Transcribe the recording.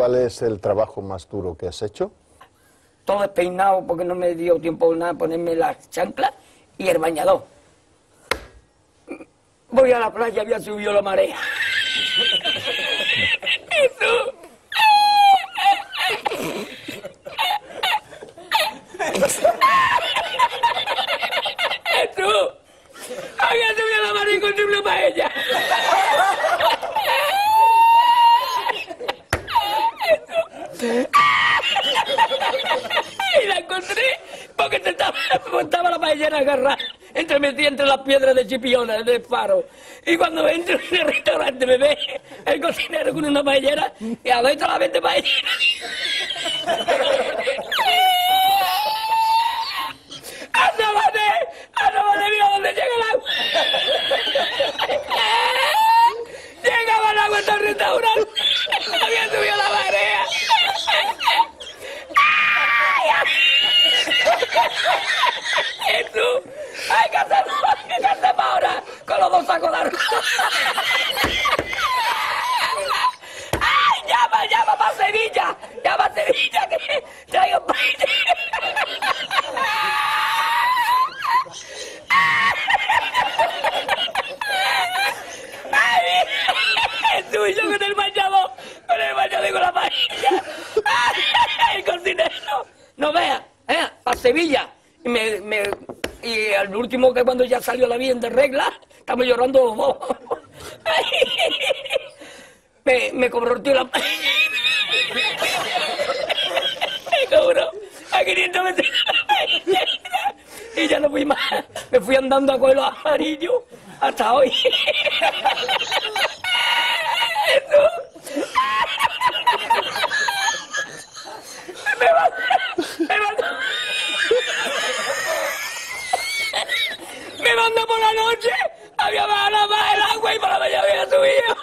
¿Cuál es el trabajo más duro que has hecho? Todo despeinado porque no me dio tiempo nada ponerme las chanclas y el bañador. Voy a la playa, había subido la marea. Jesús. Jesús. Había subido la marea y encontré una paella. Y la encontré porque te estaba, estaba la paellera agarrada entre metida entre las piedras de Chipiona, del faro. Y cuando entro en el restaurante me ve el cocinero con una paellera y adentro la vende paellera. ¡Asómate! ¡Asómate! ¡Mira dónde llega el agua! ¡Llegaba el agua hasta el restaurante! ¡Había subido la marea! ¡Jesús! ¡Hay que hacerlo! ¿Qué hacemos ahora? Con los dos sacos de arroz. ¡Ay! ¡Llama, llama para Sevilla! ¡Llama a Sevilla que traigo ¡Ay! Jesús, y yo con el bañador, con el bañador y con la paella. El cocinero. No vea, ¿eh? Para Sevilla. Y, me, me, y al último que cuando ya salió la bien de regla, estamos llorando los me, me cobró el tío la me cobró a 500 metros y ya no fui más. Me fui andando a cuelo amarillo hasta hoy. Me va, por la noche, había bajado el agua y por la mañana había.